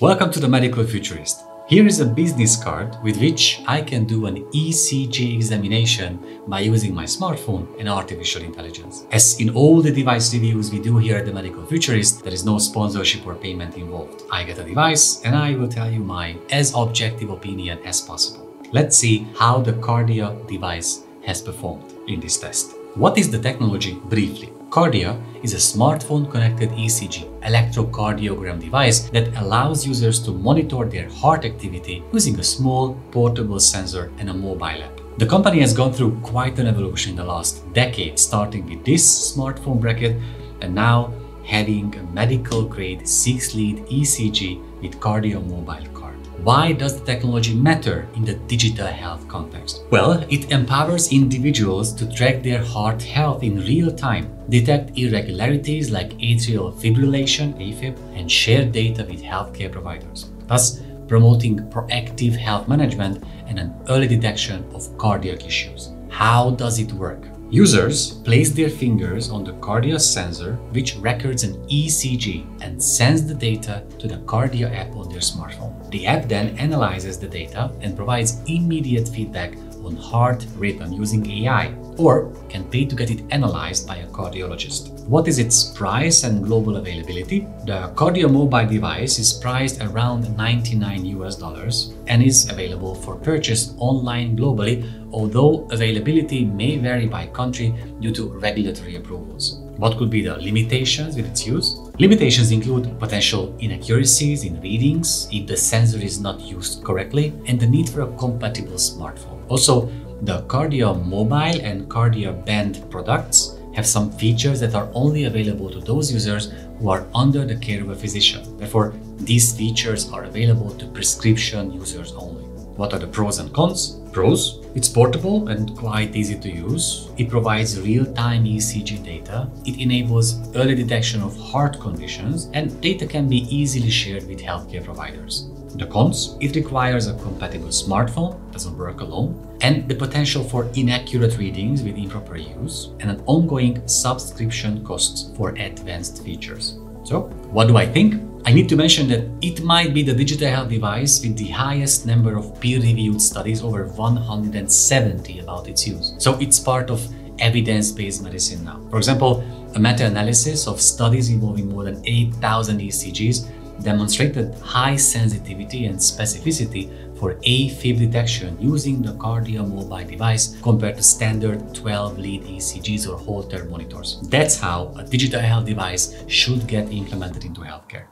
Welcome to the Medical Futurist. Here is a business card with which I can do an ECG examination by using my smartphone and artificial intelligence. As in all the device reviews we do here at the Medical Futurist, there is no sponsorship or payment involved. I get a device and I will tell you my as objective opinion as possible. Let's see how the Kardia device has performed in this test. What is the technology briefly? Kardia is a smartphone connected ECG electrocardiogram device that allows users to monitor their heart activity using a small portable sensor and a mobile app. The company has gone through quite an evolution in the last decade, starting with this smartphone bracket and now having a medical grade 6 lead ECG with Kardia mobile card. why does the technology matter in the digital health context? Well, it empowers individuals to track their heart health in real time, detect irregularities like atrial fibrillation, AFib, and share data with healthcare providers, thus promoting proactive health management and an early detection of cardiac issues. How does it work? Users place their fingers on the Kardia sensor, which records an ECG and sends the data to the Kardia app on their smartphone. The app then analyzes the data and provides immediate feedback on heart rhythm using AI or can pay to get it analyzed by a cardiologist. What is its price and global availability? The Kardia mobile device is priced around 99 US dollars and is available for purchase online globally, although availability may vary by country due to regulatory approvals. What could be the limitations with its use? Limitations include potential inaccuracies in readings if the sensor is not used correctly and the need for a compatible smartphone. Also, the Kardia Mobile and Kardia Band products have some features that are only available to those users who are under the care of a physician. Therefore, these features are available to prescription users only. What are the pros and cons? Pros, it's portable and quite easy to use. It provides real-time ECG data. It enables early detection of heart conditions and data can be easily shared with healthcare providers. The cons, it requires a compatible smartphone, doesn't work alone, and the potential for inaccurate readings with improper use, and an ongoing subscription cost for advanced features. So, what do I think? I need to mention that it might be the digital health device with the highest number of peer-reviewed studies, over 170 about its use. So it's part of evidence-based medicine now. For example, a meta-analysis of studies involving more than 8,000 ECGs demonstrated high sensitivity and specificity for AFib detection using the Kardia mobile device compared to standard 12 lead ECGs or Holter monitors. That's how a digital health device should get implemented into healthcare.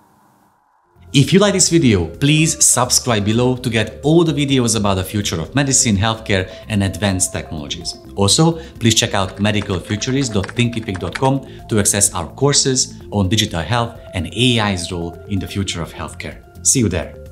If you like this video, please subscribe below to get all the videos about the future of medicine, healthcare and advanced technologies. Also, please check out medicalfuturist.thinkific.com to access our courses on digital health and AI's role in the future of healthcare. See you there.